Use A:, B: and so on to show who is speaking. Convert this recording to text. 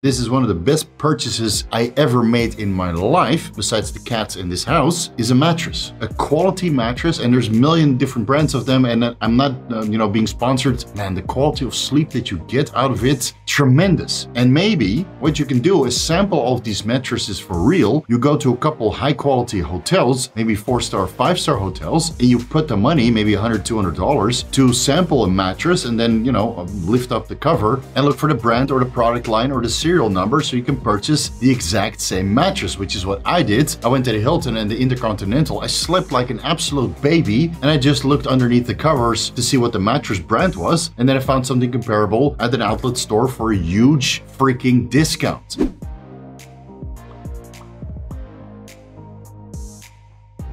A: This is one of the best purchases I ever made in my life, besides the cats in this house, is a mattress. A quality mattress, and there's a million different brands of them, and I'm not, uh, you know, being sponsored. Man, the quality of sleep that you get out of it, tremendous. And maybe what you can do is sample all of these mattresses for real. You go to a couple high quality hotels, maybe four star, five star hotels, and you put the money, maybe $100, $200, to sample a mattress and then, you know, um, lift up the cover and look for the brand or the product line or the serial number so you can purchase the exact same mattress, which is what I did. I went to the Hilton and the Intercontinental. I slept like an absolute baby and I just looked underneath the covers to see what the mattress brand was. And then I found something comparable at an outlet store for huge freaking discount.